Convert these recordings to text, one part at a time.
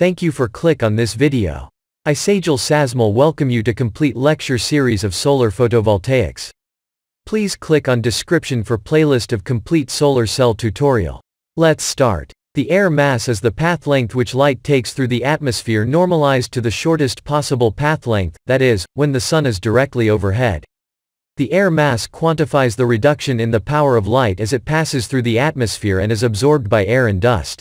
Thank you for click on this video. I Sajal Sasmal welcome you to complete lecture series of solar photovoltaics. Please click on description for playlist of complete solar cell tutorial. Let's start. The air mass is the path length which light takes through the atmosphere normalized to the shortest possible path length, that is, when the sun is directly overhead. The air mass quantifies the reduction in the power of light as it passes through the atmosphere and is absorbed by air and dust.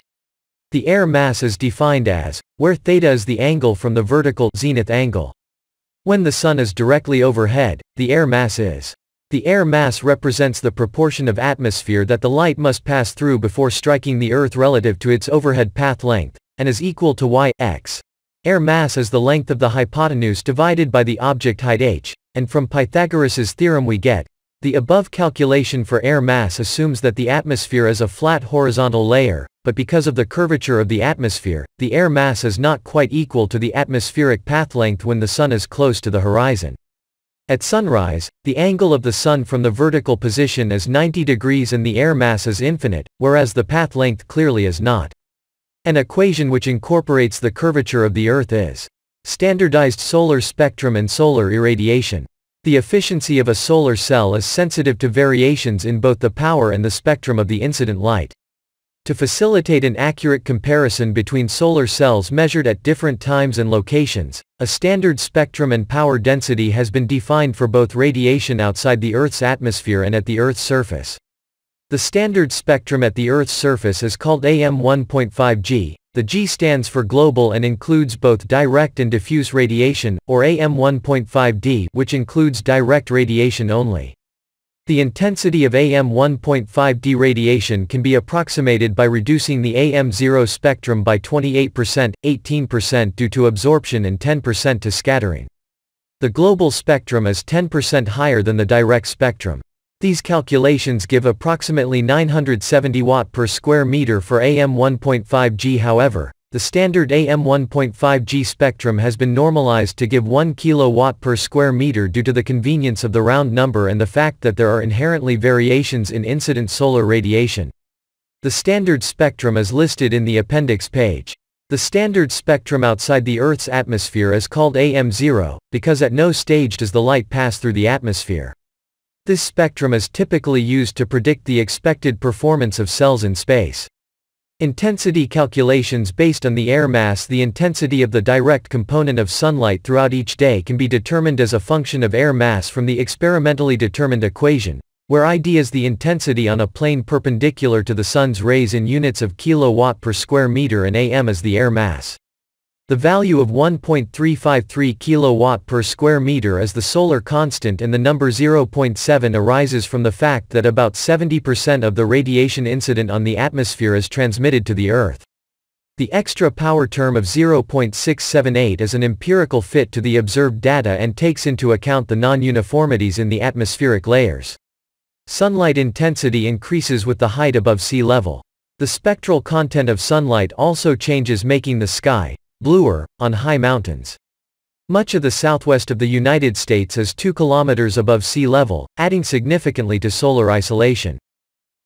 The air mass is defined as, where theta is the angle from the vertical zenith angle. When the sun is directly overhead, the air mass is. The air mass represents the proportion of atmosphere that the light must pass through before striking the earth relative to its overhead path length, and is equal to y, x. Air mass is the length of the hypotenuse divided by the object height h, and from Pythagoras's theorem we get, the above calculation for air mass assumes that the atmosphere is a flat horizontal layer, but because of the curvature of the atmosphere, the air mass is not quite equal to the atmospheric path length when the sun is close to the horizon. At sunrise, the angle of the sun from the vertical position is 90 degrees and the air mass is infinite, whereas the path length clearly is not. An equation which incorporates the curvature of the Earth is standardized solar spectrum and solar irradiation. The efficiency of a solar cell is sensitive to variations in both the power and the spectrum of the incident light. To facilitate an accurate comparison between solar cells measured at different times and locations, a standard spectrum and power density has been defined for both radiation outside the Earth's atmosphere and at the Earth's surface. The standard spectrum at the Earth's surface is called AM 1.5G. The G stands for global and includes both direct and diffuse radiation, or AM 1.5D, which includes direct radiation only. The intensity of AM 1.5D radiation can be approximated by reducing the AM0 spectrum by 28%, 18% due to absorption and 10% to scattering. The global spectrum is 10% higher than the direct spectrum. These calculations give approximately 970 watt per square meter for AM 1.5G however, the standard AM 1.5G spectrum has been normalized to give 1 kilowatt per square meter due to the convenience of the round number and the fact that there are inherently variations in incident solar radiation. The standard spectrum is listed in the appendix page. The standard spectrum outside the Earth's atmosphere is called AM0, because at no stage does the light pass through the atmosphere. This spectrum is typically used to predict the expected performance of cells in space. Intensity calculations based on the air mass The intensity of the direct component of sunlight throughout each day can be determined as a function of air mass from the experimentally determined equation, where ID is the intensity on a plane perpendicular to the sun's rays in units of kilowatt per square meter and AM is the air mass. The value of 1.353 kilowatt per square meter is the solar constant and the number 0.7 arises from the fact that about 70% of the radiation incident on the atmosphere is transmitted to the Earth. The extra power term of 0.678 is an empirical fit to the observed data and takes into account the non-uniformities in the atmospheric layers. Sunlight intensity increases with the height above sea level. The spectral content of sunlight also changes making the sky, bluer, on high mountains. Much of the southwest of the United States is 2 kilometers above sea level, adding significantly to solar insolation.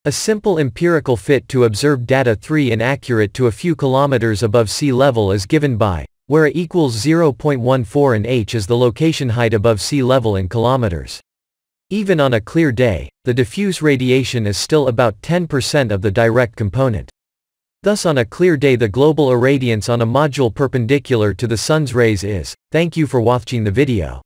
A simple empirical fit to observed data 3 inaccurate to a few kilometers above sea level is given by, where a equals 0.14 and h is the location height above sea level in kilometers. Even on a clear day, the diffuse radiation is still about 10% of the direct component. Thus on a clear day the global irradiance on a module perpendicular to the sun's rays is. Thank you for watching the video.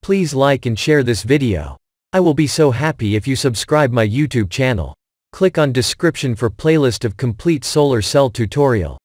Please like and share this video. I will be so happy if you subscribe my YouTube channel. Click on description for playlist of complete solar cell tutorial.